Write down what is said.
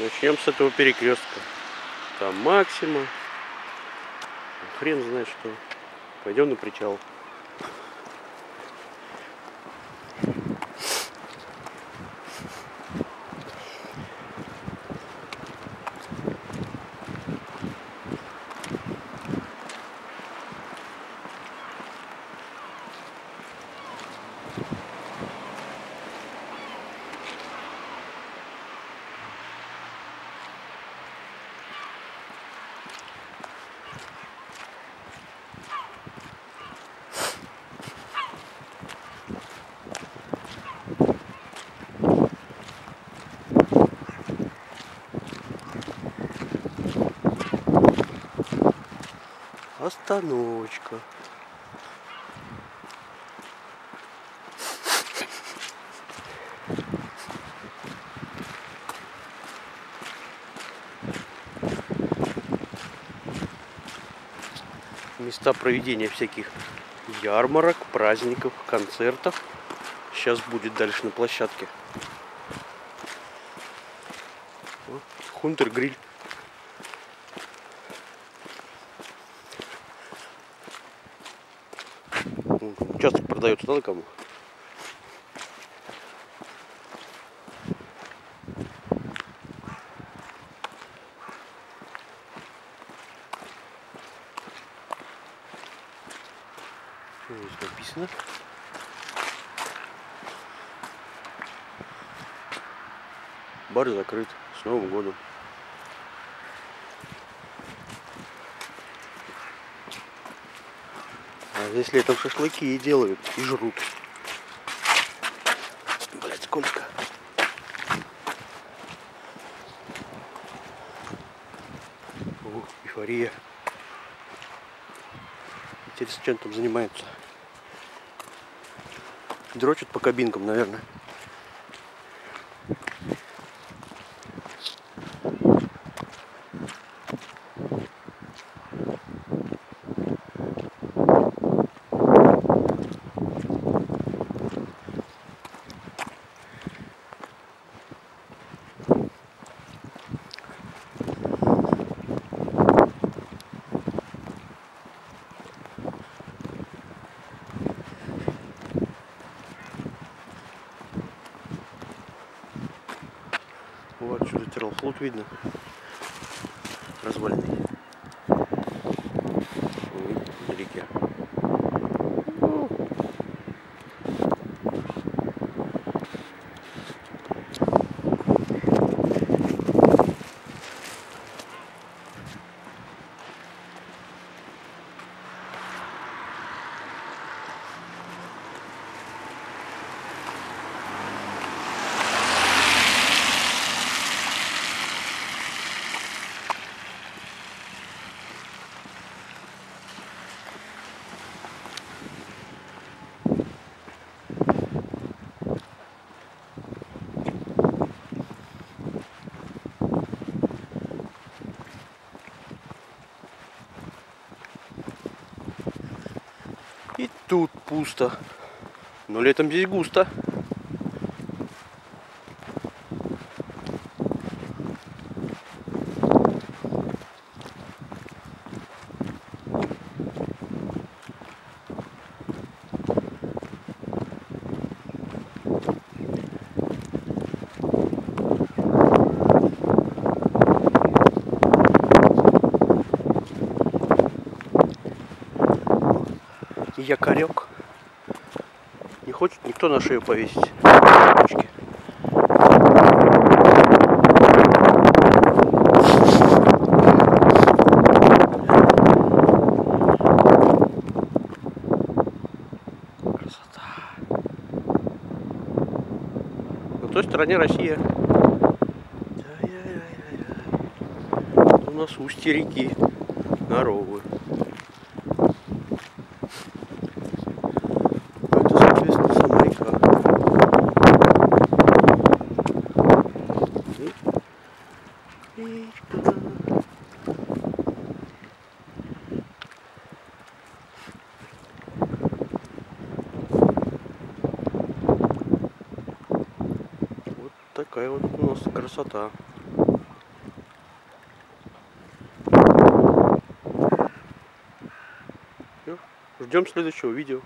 Начнем с этого перекрестка. Там Максима. Хрен знает что. Пойдем на причал. Остановочка. Места проведения всяких ярмарок, праздников, концертов. Сейчас будет дальше на площадке. Хунтер гриль. Продается, надо кому? Здесь написано? Бар закрыт. С Новым годом. А здесь летом шашлыки и делают, и жрут. Блять, сколько? О, эйфория. Интересно, чем там занимаются. Дрочат по кабинкам, наверное. Вот отсюда Терралфлот видно. Разваленный. И тут пусто. Но летом здесь густо. Якорек. Не хочет никто на шею повесить. Красота. На той стороне Россия. У нас устье реки. Здоровые. такая вот у красота. Ждем следующего видео.